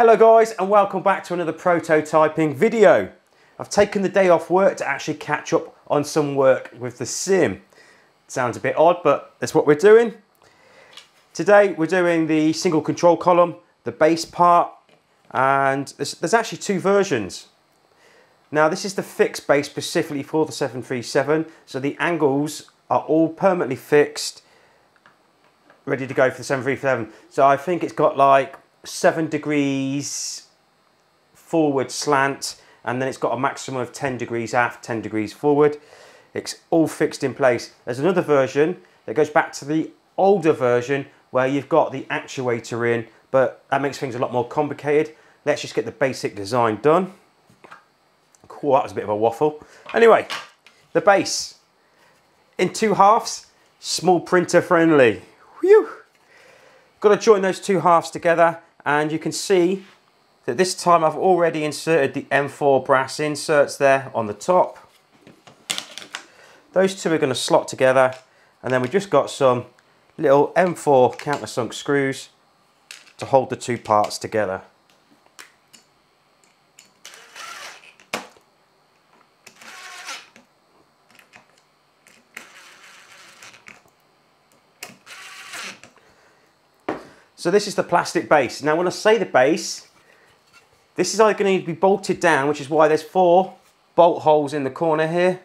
Hello guys and welcome back to another prototyping video. I've taken the day off work to actually catch up on some work with the sim. Sounds a bit odd but that's what we're doing. Today we're doing the single control column, the base part and there's, there's actually two versions. Now this is the fixed base specifically for the 737 so the angles are all permanently fixed ready to go for the 737. So I think it's got like seven degrees forward slant and then it's got a maximum of 10 degrees aft, 10 degrees forward. It's all fixed in place. There's another version that goes back to the older version where you've got the actuator in, but that makes things a lot more complicated. Let's just get the basic design done. Cool, that was a bit of a waffle. Anyway, the base. In two halves, small printer friendly. Whew. Got to join those two halves together and you can see that this time I've already inserted the M4 brass inserts there on the top. Those two are going to slot together and then we've just got some little M4 countersunk screws to hold the two parts together. So this is the plastic base. Now when I say the base, this is either going to need to be bolted down, which is why there's four bolt holes in the corner here.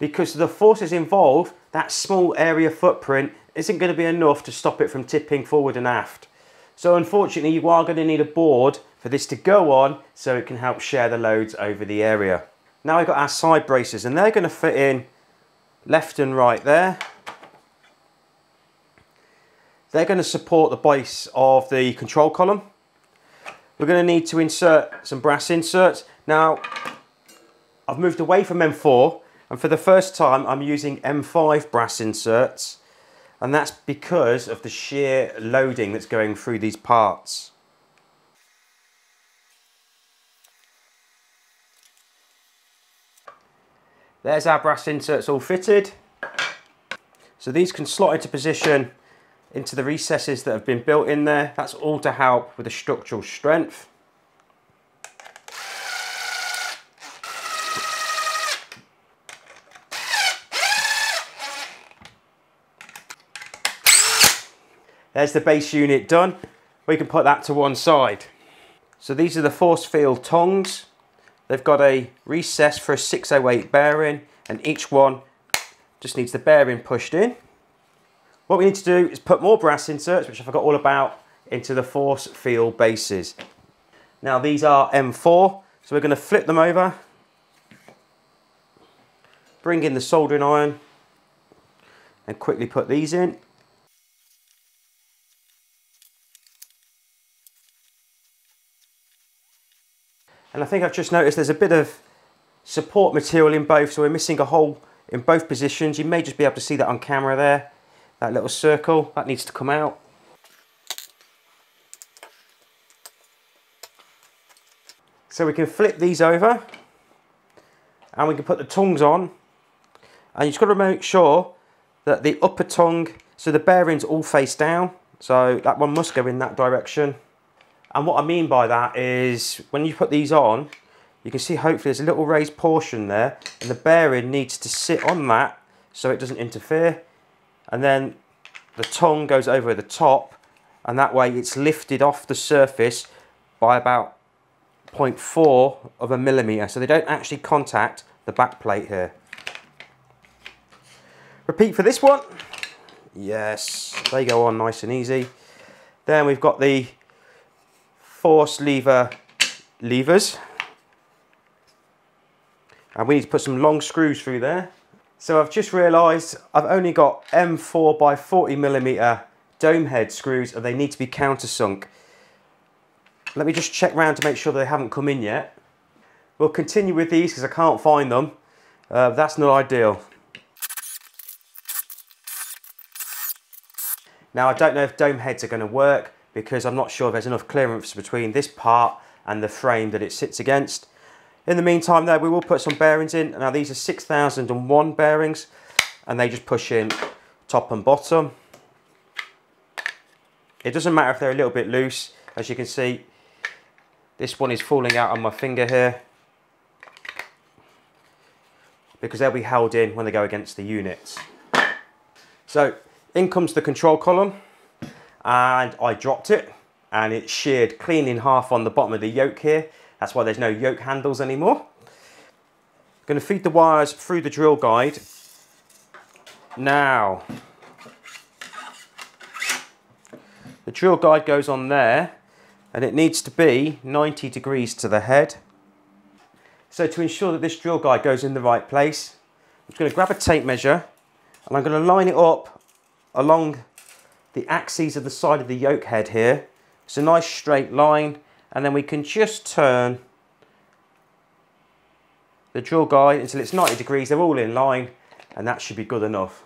Because the forces involved, that small area footprint isn't going to be enough to stop it from tipping forward and aft. So unfortunately, you are going to need a board for this to go on so it can help share the loads over the area. Now we've got our side braces and they're going to fit in left and right there. They're going to support the base of the control column. We're going to need to insert some brass inserts. Now, I've moved away from M4 and for the first time I'm using M5 brass inserts and that's because of the sheer loading that's going through these parts. There's our brass inserts all fitted. So these can slot into position into the recesses that have been built in there. That's all to help with the structural strength. There's the base unit done. We can put that to one side. So these are the force feel tongs. They've got a recess for a 608 bearing and each one just needs the bearing pushed in. What we need to do is put more brass inserts, which I forgot all about, into the force feel bases. Now these are M4, so we're going to flip them over, bring in the soldering iron, and quickly put these in. And I think I've just noticed there's a bit of support material in both, so we're missing a hole in both positions. You may just be able to see that on camera there that little circle, that needs to come out. So we can flip these over and we can put the tongues on and you've got to make sure that the upper tongue, so the bearings all face down, so that one must go in that direction. And what I mean by that is when you put these on, you can see hopefully there's a little raised portion there and the bearing needs to sit on that so it doesn't interfere and then the tongue goes over the top and that way it's lifted off the surface by about 0.4 of a millimetre so they don't actually contact the back plate here. Repeat for this one. Yes, they go on nice and easy. Then we've got the force lever levers. And we need to put some long screws through there. So I've just realised I've only got M4 by 40 millimeter dome head screws and they need to be countersunk. Let me just check round to make sure they haven't come in yet. We'll continue with these because I can't find them. Uh, that's not ideal. Now I don't know if dome heads are going to work because I'm not sure there's enough clearance between this part and the frame that it sits against. In the meantime though, we will put some bearings in. Now these are 6001 bearings and they just push in top and bottom. It doesn't matter if they're a little bit loose. As you can see, This one is falling out on my finger here because they'll be held in when they go against the units. So in comes the control column and I dropped it and it sheared clean in half on the bottom of the yoke here. That's why there's no yoke handles anymore. I'm going to feed the wires through the drill guide. Now, the drill guide goes on there and it needs to be 90 degrees to the head. So to ensure that this drill guide goes in the right place, I'm going to grab a tape measure and I'm going to line it up along the axes of the side of the yoke head here. It's a nice straight line and then we can just turn the drill guide until it's 90 degrees. They're all in line and that should be good enough.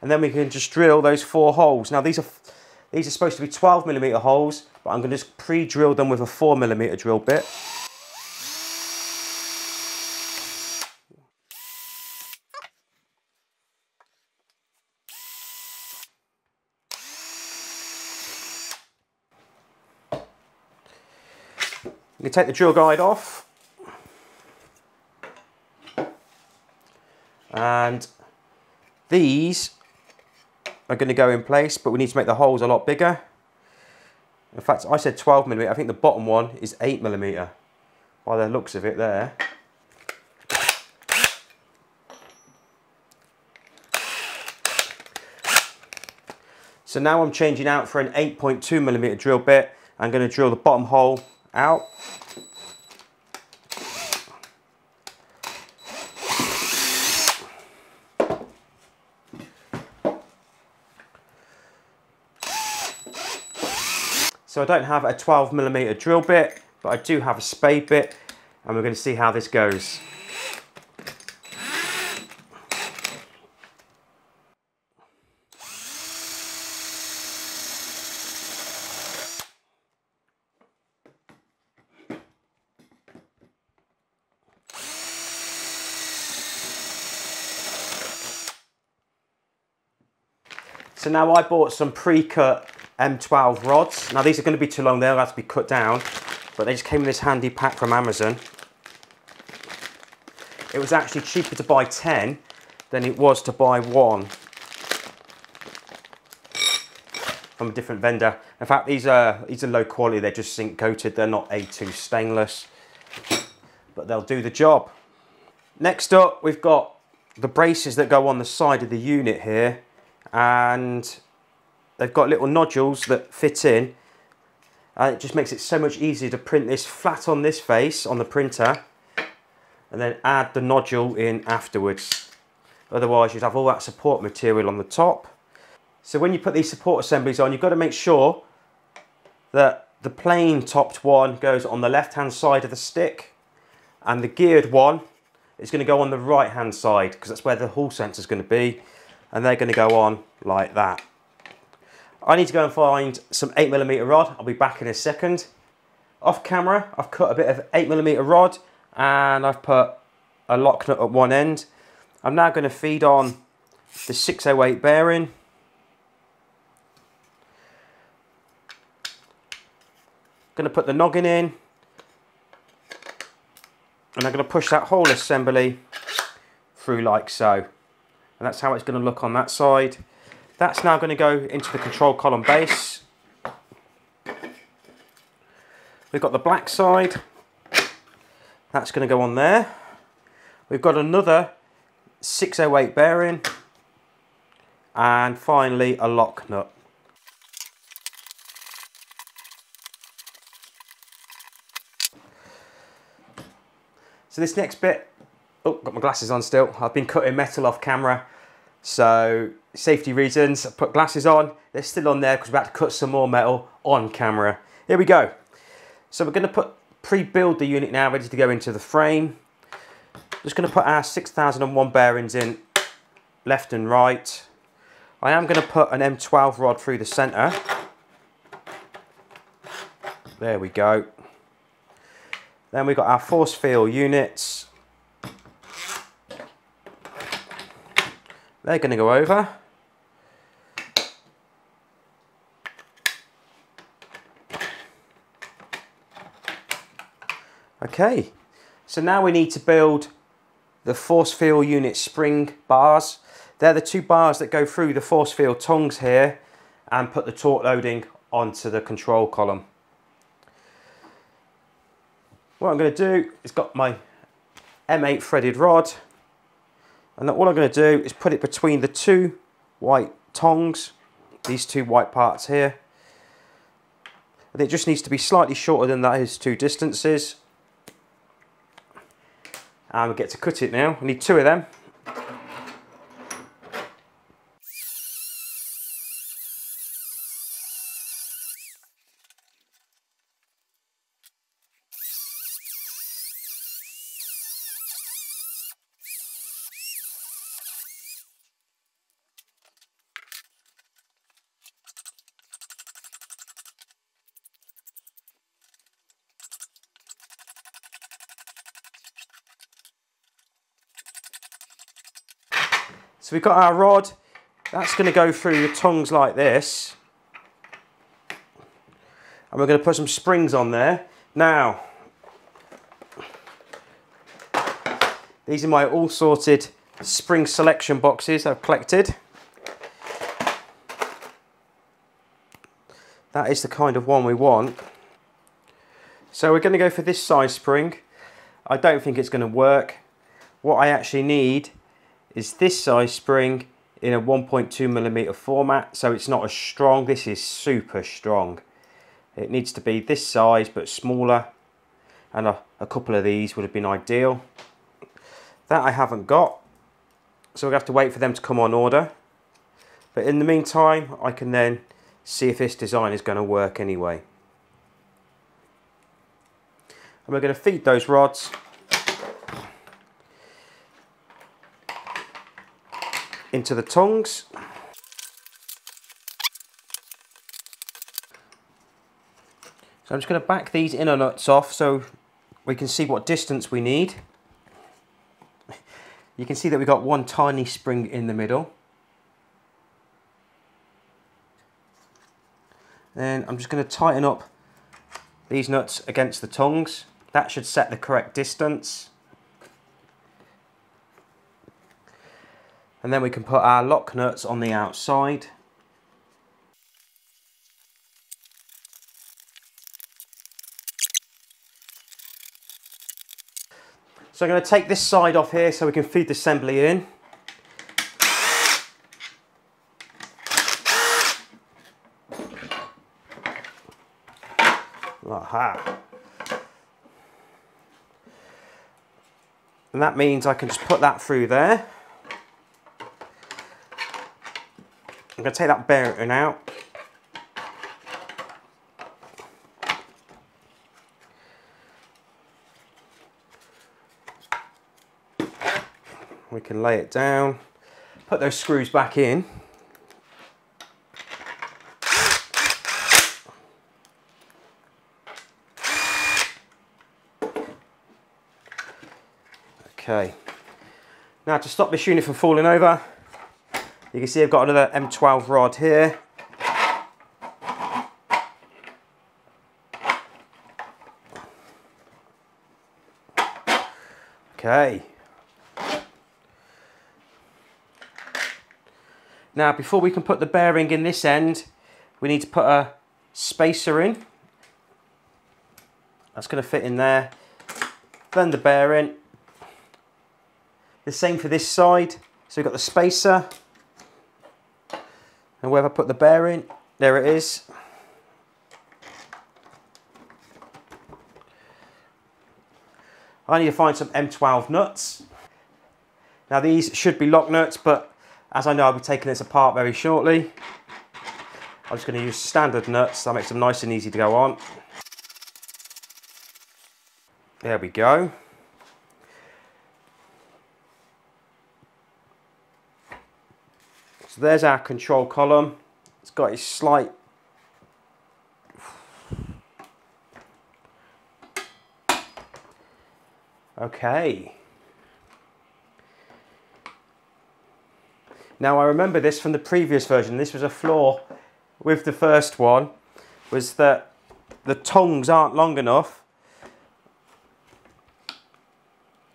And then we can just drill those four holes. Now these are these are supposed to be 12 millimeter holes, but I'm going to just pre-drill them with a four millimeter drill bit. You take the drill guide off. And these are going to go in place, but we need to make the holes a lot bigger. In fact, I said 12 millimeter. I think the bottom one is 8 millimeter by the looks of it there. So now I'm changing out for an 8.2 millimeter drill bit. I'm going to drill the bottom hole out. So I don't have a 12 millimeter drill bit, but I do have a spade bit, and we're going to see how this goes. So now I bought some pre-cut M12 rods. Now these are going to be too long, they'll have to be cut down, but they just came in this handy pack from Amazon. It was actually cheaper to buy 10 than it was to buy one from a different vendor. In fact, these are, these are low quality, they're just zinc coated, they're not A2 stainless, but they'll do the job. Next up, we've got the braces that go on the side of the unit here, and they've got little nodules that fit in and it just makes it so much easier to print this flat on this face on the printer and then add the nodule in afterwards. Otherwise you'd have all that support material on the top. So when you put these support assemblies on you've got to make sure that the plain topped one goes on the left hand side of the stick and the geared one is going to go on the right hand side because that's where the hall sensor is going to be and they're going to go on like that I need to go and find some 8mm rod. I'll be back in a second. Off camera, I've cut a bit of 8mm rod and I've put a lock nut at one end. I'm now going to feed on the 608 bearing. Going to put the noggin in and I'm going to push that whole assembly through like so. And that's how it's going to look on that side. That's now going to go into the control column base. We've got the black side. That's going to go on there. We've got another 608 bearing. And finally a lock nut. So this next bit, oh, got my glasses on still. I've been cutting metal off camera. So safety reasons, I put glasses on. They're still on there because we're about to cut some more metal on camera. Here we go. So we're going to put pre-build the unit now, ready to go into the frame. Just going to put our 6001 bearings in left and right. I am going to put an M12 rod through the centre. There we go. Then we've got our force feel units. They're going to go over. Okay, so now we need to build the force feel unit spring bars. They're the two bars that go through the force feel tongues here and put the torque loading onto the control column. What I'm going to do is got my M8 threaded rod and all I'm going to do is put it between the two white tongs, these two white parts here. And it just needs to be slightly shorter than those two distances. And we get to cut it now. We need two of them. So we've got our rod, that's going to go through the tongues like this. And we're going to put some springs on there. Now, these are my all sorted spring selection boxes I've collected. That is the kind of one we want. So we're going to go for this size spring. I don't think it's going to work. What I actually need is this size spring in a 1.2 millimeter format so it's not as strong. This is super strong. It needs to be this size but smaller. And a, a couple of these would have been ideal. That I haven't got so we have to wait for them to come on order. But in the meantime I can then see if this design is going to work anyway. And we're going to feed those rods into the tongs. So I'm just going to back these inner nuts off so we can see what distance we need. You can see that we've got one tiny spring in the middle. Then I'm just going to tighten up these nuts against the tongs. That should set the correct distance. And then we can put our lock nuts on the outside So I'm going to take this side off here so we can feed the assembly in. Aha. And that means I can just put that through there. Going to take that bearing out. We can lay it down, put those screws back in. Okay. Now to stop this unit from falling over, you can see I've got another M12 rod here. Okay. Now before we can put the bearing in this end, we need to put a spacer in. That's going to fit in there. Then the bearing. The same for this side. So we've got the spacer. And where have I put the bearing? There it is. I need to find some M12 nuts. Now these should be lock nuts, but as I know I'll be taking this apart very shortly. I'm just going to use standard nuts, that makes them nice and easy to go on. There we go. So there's our control column. It's got a slight Okay. Now I remember this from the previous version. This was a flaw with the first one, was that the tongues aren't long enough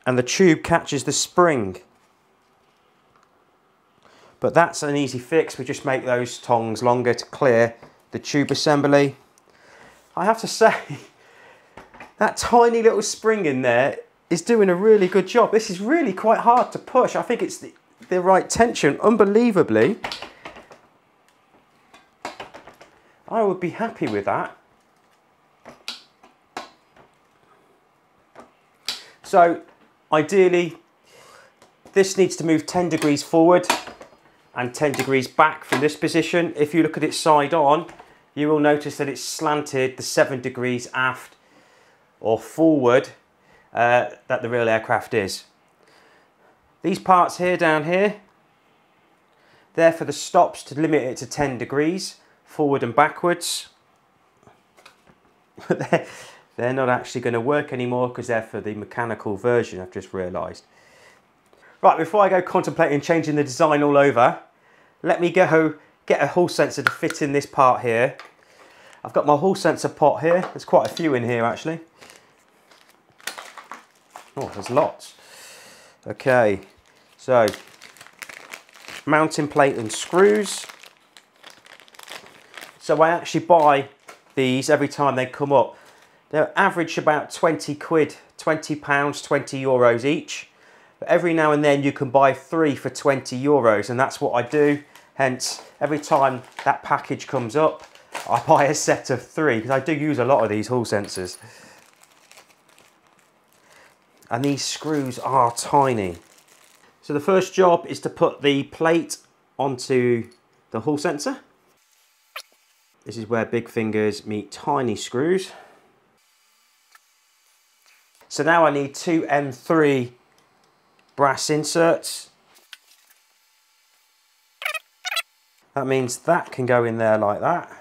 and the tube catches the spring. But that's an easy fix. We just make those tongs longer to clear the tube assembly. I have to say, that tiny little spring in there is doing a really good job. This is really quite hard to push. I think it's the, the right tension, unbelievably. I would be happy with that. So ideally, this needs to move 10 degrees forward and 10 degrees back from this position. If you look at it side on, you will notice that it's slanted the 7 degrees aft or forward uh, that the real aircraft is. These parts here down here, they're for the stops to limit it to 10 degrees forward and backwards. they're, they're not actually going to work anymore because they're for the mechanical version, I've just realised. Right, before I go contemplating changing the design all over, let me go get a hall sensor to fit in this part here. I've got my hall sensor pot here. There's quite a few in here actually. Oh, there's lots. Okay, so mounting plate and screws. So I actually buy these every time they come up. They're average about 20 quid, 20 pounds, 20 euros each. But every now and then you can buy three for 20 euros and that's what I do. Hence, every time that package comes up, I buy a set of three because I do use a lot of these hall sensors. And these screws are tiny. So the first job is to put the plate onto the hall sensor. This is where big fingers meet tiny screws. So now I need two M3 brass inserts. That means that can go in there like that.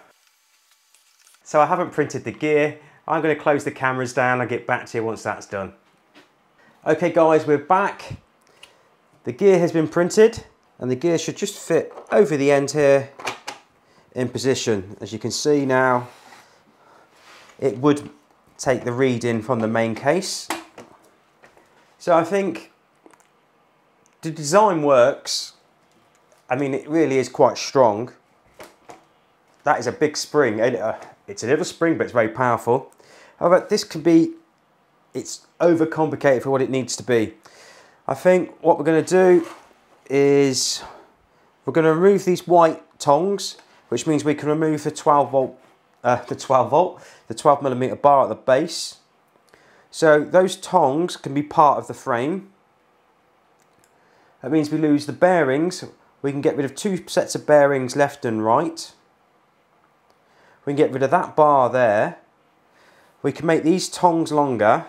So I haven't printed the gear. I'm going to close the cameras down and get back to you once that's done. Okay guys, we're back. The gear has been printed and the gear should just fit over the end here in position. As you can see now, it would take the reading from the main case. So I think the design works. I mean, it really is quite strong. That is a big spring. Uh, it's a little spring, but it's very powerful. However, this can be, it's overcomplicated for what it needs to be. I think what we're going to do is we're going to remove these white tongs, which means we can remove the 12 volt, uh, the 12 volt, the 12 millimeter bar at the base. So those tongs can be part of the frame. That means we lose the bearings. We can get rid of two sets of bearings left and right. We can get rid of that bar there. We can make these tongs longer.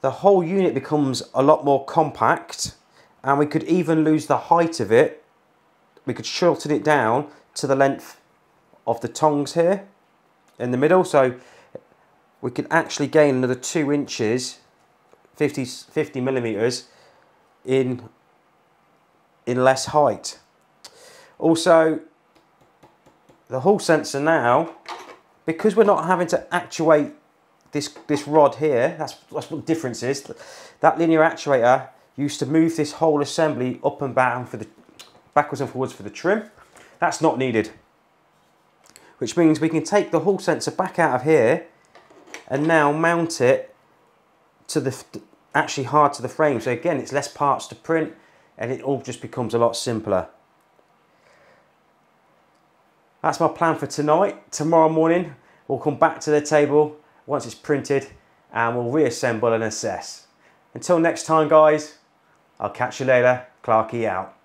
The whole unit becomes a lot more compact and we could even lose the height of it. We could shorten it down to the length of the tongs here in the middle. So we could actually gain another two inches, 50, 50 millimeters in in less height. Also, the hall sensor now, because we're not having to actuate this, this rod here, that's, that's what the difference is. That linear actuator used to move this whole assembly up and down for the backwards and forwards for the trim. That's not needed. Which means we can take the hall sensor back out of here and now mount it to the actually hard to the frame. So again, it's less parts to print and it all just becomes a lot simpler. That's my plan for tonight. Tomorrow morning, we'll come back to the table once it's printed and we'll reassemble and assess. Until next time, guys, I'll catch you later. Clarky out.